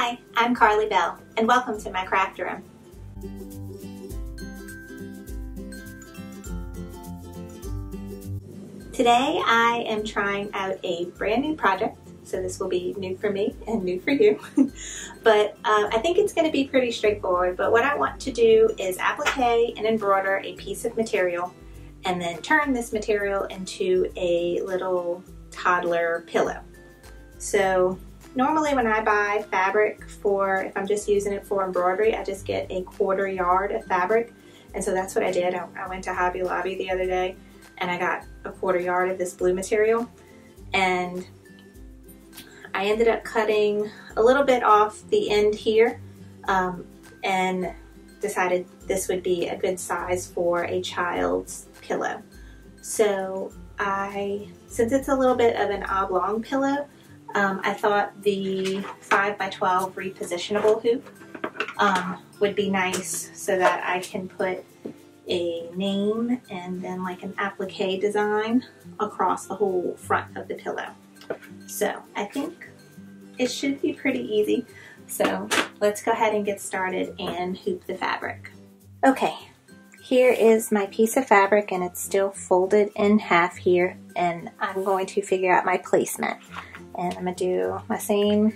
Hi, I'm Karlie Belle, and welcome to my craft room. Today I am trying out a brand new project, so this will be new for me and new for you. but uh, I think it's going to be pretty straightforward, but what I want to do is applique and embroider a piece of material and then turn this material into a little toddler pillow. So normally when I buy fabric for, if I'm just using it for embroidery, I just get a quarter yard of fabric. And so that's what I did. I, I went to Hobby Lobby the other day and I got a quarter yard of this blue material. And I ended up cutting a little bit off the end here um, and decided this would be a good size for a child's pillow. So I, since it's a little bit of an oblong pillow, um, I thought the 5 by 12 repositionable hoop um, would be nice so that I can put a name and then like an applique design across the whole front of the pillow. So I think it should be pretty easy. So let's go ahead and get started and hoop the fabric. Okay, here is my piece of fabric and it's still folded in half here and I'm going to figure out my placement. And I'm to do my same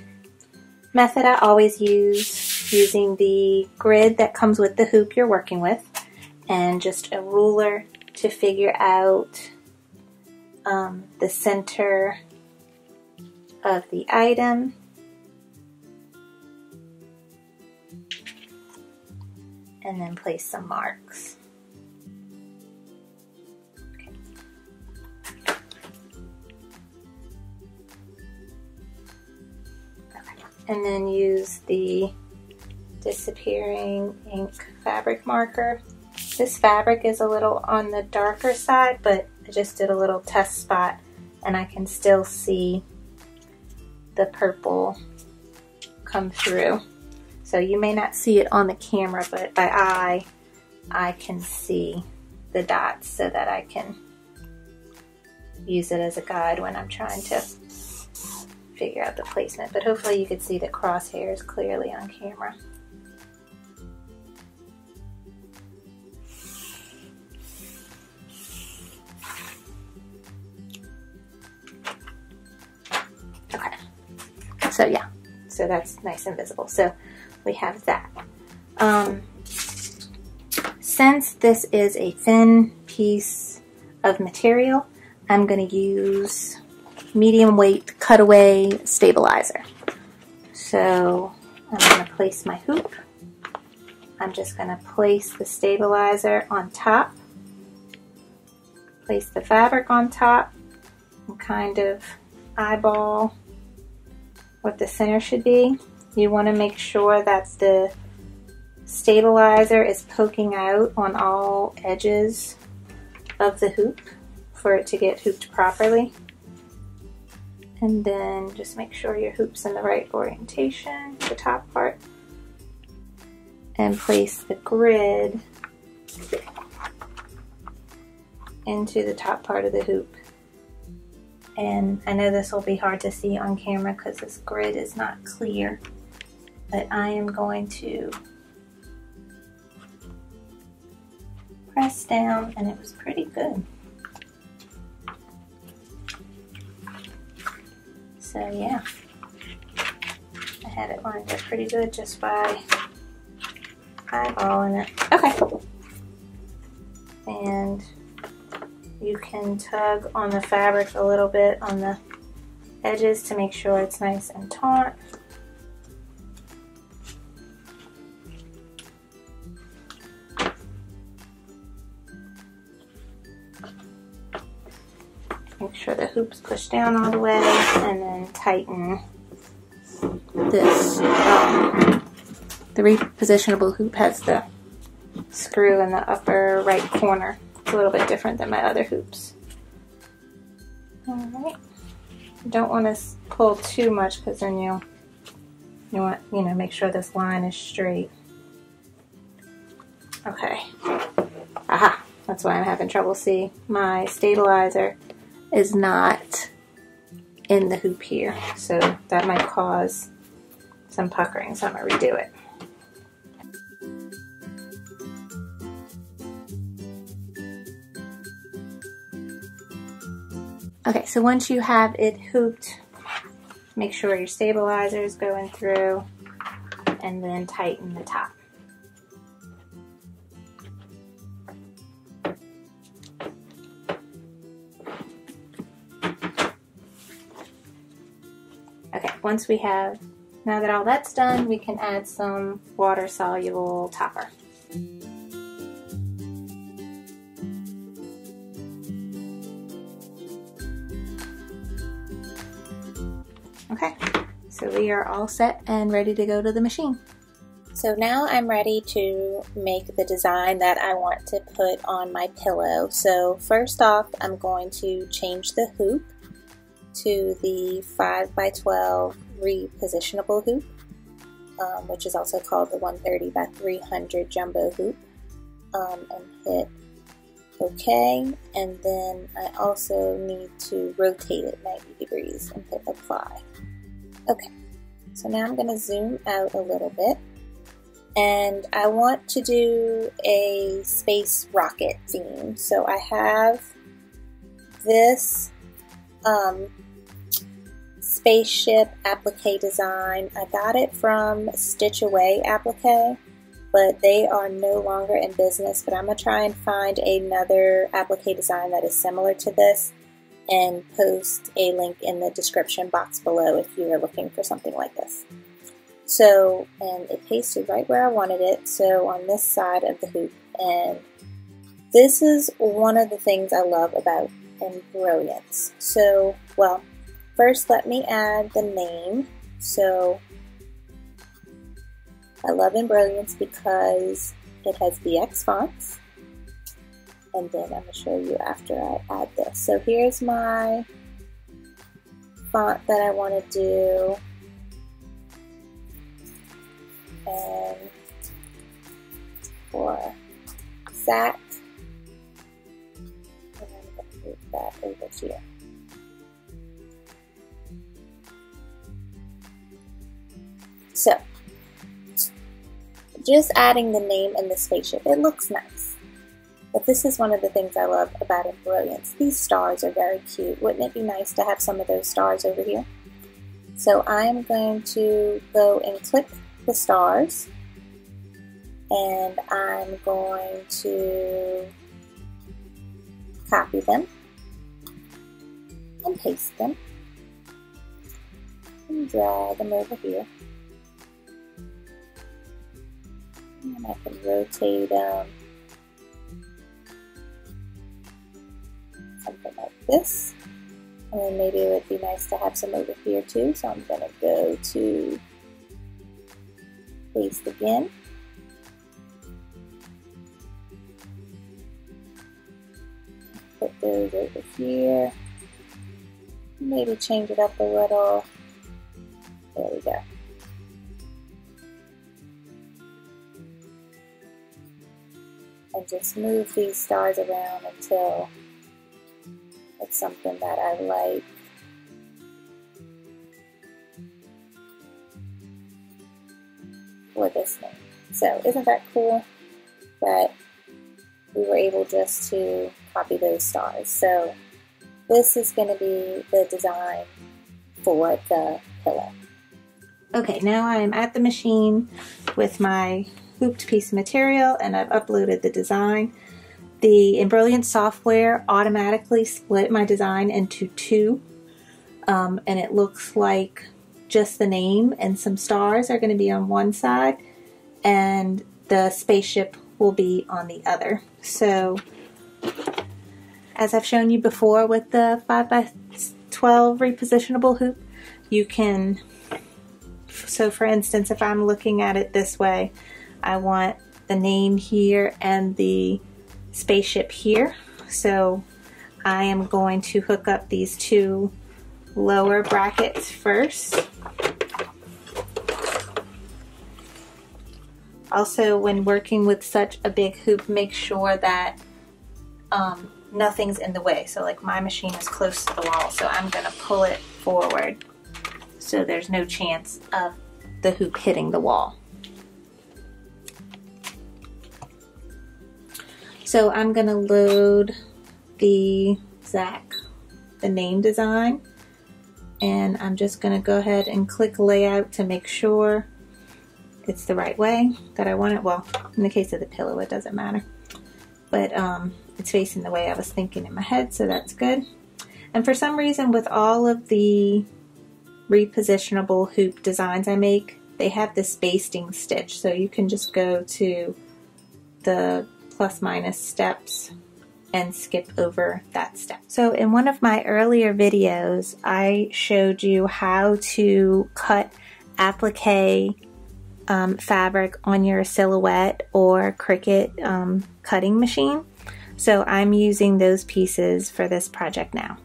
method I always use, using the grid that comes with the hoop you're working with, and just a ruler to figure out um, the center of the item. And then place some marks. And then use the disappearing ink fabric marker. This fabric is a little on the darker side, but I just did a little test spot and I can still see the purple come through. So you may not see it on the camera, but by eye, I can see the dots so that I can use it as a guide when I'm trying to figure out the placement, but hopefully you could see the crosshairs clearly on camera. Okay, so yeah, so that's nice and visible. So we have that. Um, since this is a thin piece of material, I'm going to use medium weight cutaway stabilizer. So I'm going to place my hoop. I'm just going to place the stabilizer on top, place the fabric on top, and kind of eyeball what the center should be. You want to make sure that the stabilizer is poking out on all edges of the hoop for it to get hooped properly. And then just make sure your hoop's in the right orientation, the top part. And place the grid into the top part of the hoop. And I know this will be hard to see on camera because this grid is not clear, but I am going to press down and it was pretty good. So yeah, I had it lined up pretty good just by eyeballing it. Okay. And you can tug on the fabric a little bit on the edges to make sure it's nice and taut. Make sure the hoop's pushed down all the way and then tighten this. Um, the repositionable hoop has the screw in the upper right corner. It's a little bit different than my other hoops. Alright. Don't want to pull too much because then you you want, you know, make sure this line is straight. Okay. Aha, that's why I'm having trouble see my stabilizer is not in the hoop here. So that might cause some puckering, so I'm gonna redo it. Okay, so once you have it hooped, make sure your stabilizer is going through and then tighten the top. Once we have, now that all that's done, we can add some water soluble topper. Okay, so we are all set and ready to go to the machine. So now I'm ready to make the design that I want to put on my pillow. So first off, I'm going to change the hoop to the 5 by 12 repositionable hoop, um, which is also called the 130 by 300 jumbo hoop, um, and hit OK. And then I also need to rotate it 90 degrees and hit apply. Okay, so now I'm going to zoom out a little bit. And I want to do a space rocket theme. So I have this um, spaceship applique design. I got it from Stitch Away applique, but they are no longer in business. But I'm going to try and find another applique design that is similar to this and post a link in the description box below if you are looking for something like this. So, and it pasted right where I wanted it, so on this side of the hoop. And this is one of the things I love about Embrilliance. So, well, first let me add the name. So, I love Embrilliance because it has BX fonts and then I'm going to show you after I add this. So here's my font that I want to do. And for SAT, and I'm going to move that over here. So, just adding the name and the spaceship, it looks nice. But this is one of the things I love about Embrilliance. These stars are very cute. Wouldn't it be nice to have some of those stars over here? So I'm going to go and click the stars and I'm going to copy them and paste them and drag them over here. And I can rotate them something like this. And then maybe it would be nice to have some over here too. So I'm to go to paste again. Put those over here. Maybe change it up a little. There we go. And just move these stars around until it's something that I like. For this name. So isn't that cool that we were able just to copy those stars. So this is going to be the design for the pillow. Okay, now I'm at the machine with my hooped piece of material and I've uploaded the design. The Embrilliance software automatically split my design into two, um, and it looks like just the name and some stars are going to be on one side, and the spaceship will be on the other. So, as I've shown you before with the 5x12 repositionable hoop, you can, so for instance, if I'm looking at it this way, I want the name here and the spaceship here. So I am going to hook up these two lower brackets first. Also, when working with such a big hoop, make sure that um, nothing's in the way. So like my machine is close to the wall, so I'm gonna pull it forward so there's no chance of the hoop hitting the wall. So I'm gonna load the Zach, the name design, and I'm just gonna go ahead and click layout to make sure it's the right way that I want it. Well, in the case of the pillow, it doesn't matter. But um, it's facing the way I was thinking in my head, so that's good. And for some reason, with all of the repositionable hoop designs I make, they have this basting stitch. So you can just go to the plus minus steps and skip over that step. So in one of my earlier videos, I showed you how to cut applique um, fabric on your silhouette or Cricut um, cutting machine. So I'm using those pieces for this project now.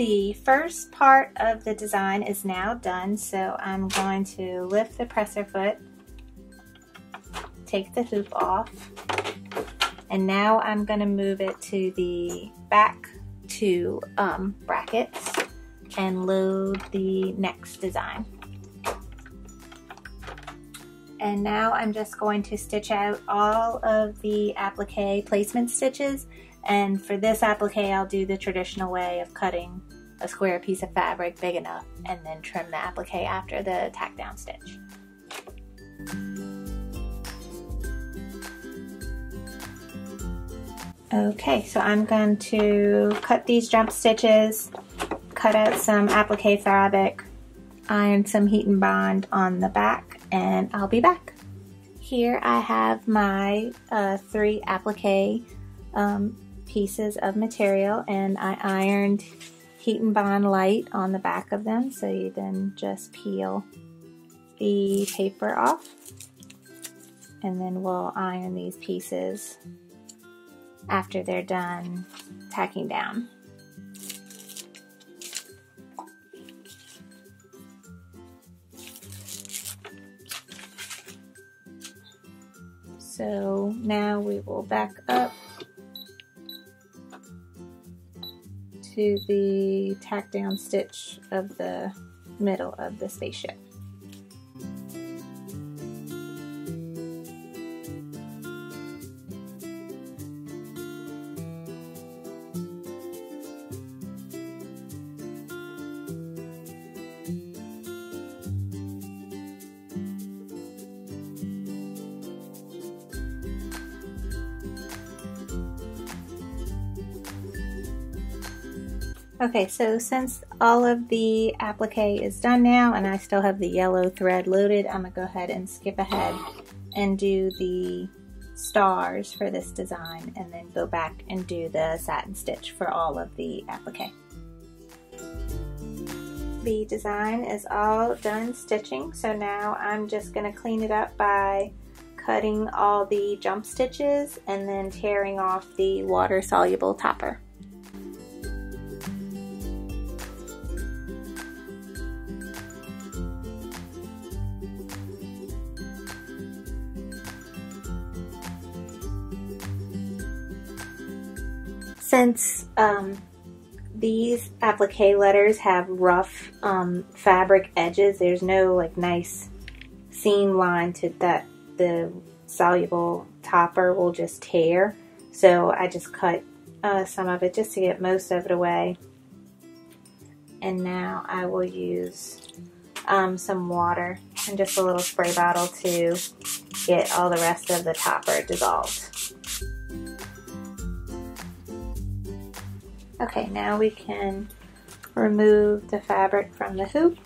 The first part of the design is now done, so I'm going to lift the presser foot, take the hoop off, and now I'm going to move it to the back two um, brackets and load the next design. And now I'm just going to stitch out all of the applique placement stitches and for this applique, I'll do the traditional way of cutting a square piece of fabric big enough and then trim the applique after the tack down stitch. Okay, so I'm going to cut these jump stitches, cut out some applique fabric, iron some heat and bond on the back, and I'll be back. Here I have my uh, three applique um, pieces of material and I ironed heat and bond light on the back of them so you then just peel the paper off and then we'll iron these pieces after they're done tacking down. So now we will back up to the tack down stitch of the middle of the spaceship. Okay, so since all of the applique is done now and I still have the yellow thread loaded, I'm gonna go ahead and skip ahead and do the stars for this design and then go back and do the satin stitch for all of the applique. The design is all done stitching, so now I'm just gonna clean it up by cutting all the jump stitches and then tearing off the water soluble topper. Since um, these applique letters have rough um, fabric edges, there's no like nice seam line to that the soluble topper will just tear. So I just cut uh, some of it just to get most of it away. And now I will use um, some water and just a little spray bottle to get all the rest of the topper dissolved. Okay, now we can remove the fabric from the hoop.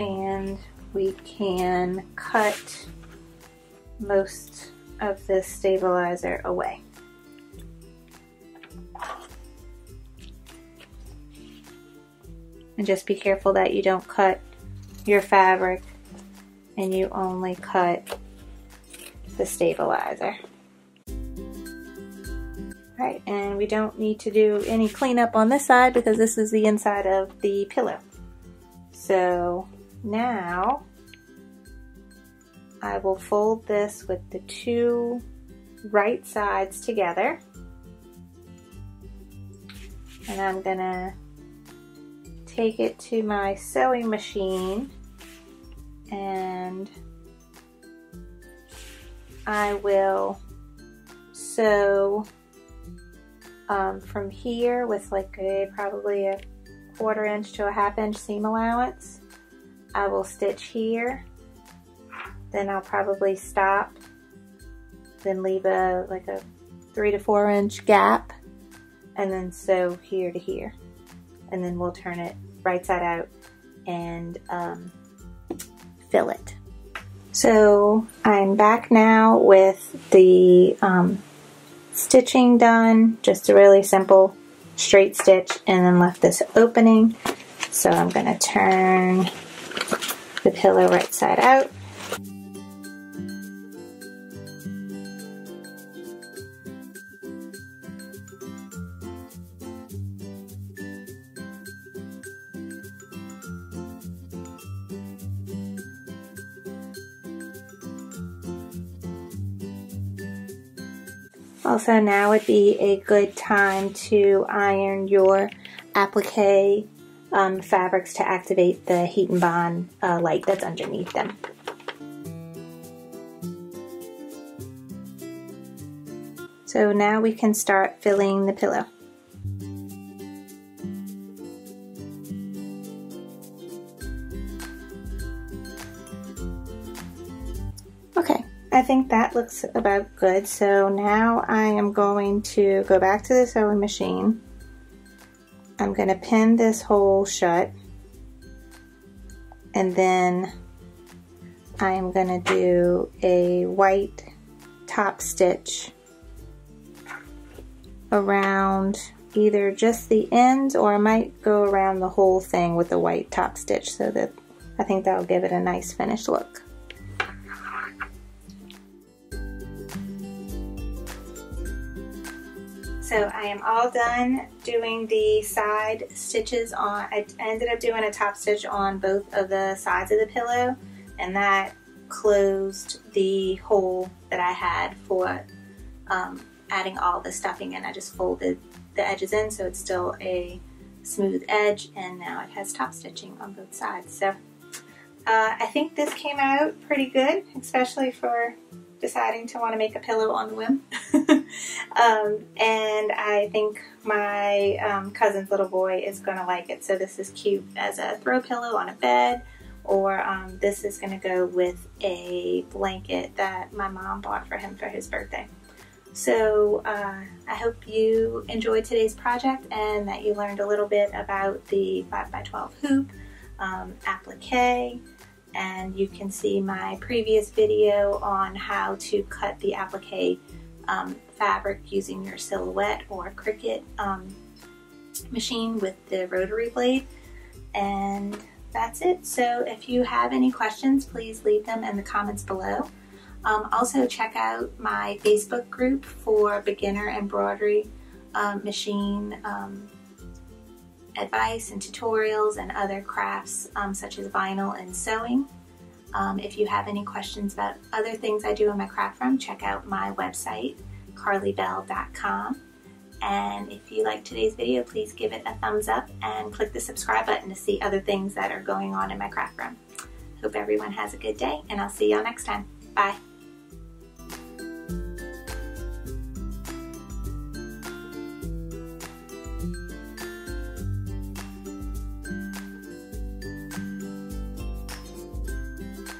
And we can cut most of this stabilizer away. And just be careful that you don't cut your fabric and you only cut the stabilizer. Right, and we don't need to do any cleanup on this side because this is the inside of the pillow. So now I will fold this with the two right sides together. And I'm gonna take it to my sewing machine and I will sew um, from here with like a probably a quarter inch to a half inch seam allowance. I will stitch here, then I'll probably stop, then leave a like a three to four inch gap, and then sew here to here. And then we'll turn it right side out and um, fill it. So I'm back now with the um, stitching done, just a really simple straight stitch and then left this opening. So I'm going to turn the pillow right side out. Also now would be a good time to iron your applique um, fabrics to activate the heat and bond uh, light that's underneath them. So now we can start filling the pillow. Think that looks about good. So now I am going to go back to the sewing machine I'm going to pin this hole shut and then I am going to do a white top stitch around either just the ends or I might go around the whole thing with the white top stitch so that I think that'll give it a nice finished look. So I am all done doing the side stitches on, I ended up doing a top stitch on both of the sides of the pillow and that closed the hole that I had for um, adding all the stuffing in. I just folded the edges in so it's still a smooth edge and now it has top stitching on both sides. So uh, I think this came out pretty good, especially for deciding to want to make a pillow on the whim. um, and I think my um, cousin's little boy is going to like it. So this is cute as a throw pillow on a bed or um, this is going to go with a blanket that my mom bought for him for his birthday. So uh, I hope you enjoyed today's project and that you learned a little bit about the 5x12 hoop, um, applique, and you can see my previous video on how to cut the applique um, fabric using your silhouette or Cricut um, machine with the rotary blade. And that's it. So if you have any questions please leave them in the comments below. Um, also check out my Facebook group for beginner embroidery um, machine um, advice and tutorials and other crafts um, such as vinyl and sewing. Um, if you have any questions about other things I do in my craft room, check out my website, karliebelle.com. And if you like today's video, please give it a thumbs up and click the subscribe button to see other things that are going on in my craft room. Hope everyone has a good day, and I'll see y'all next time. Bye.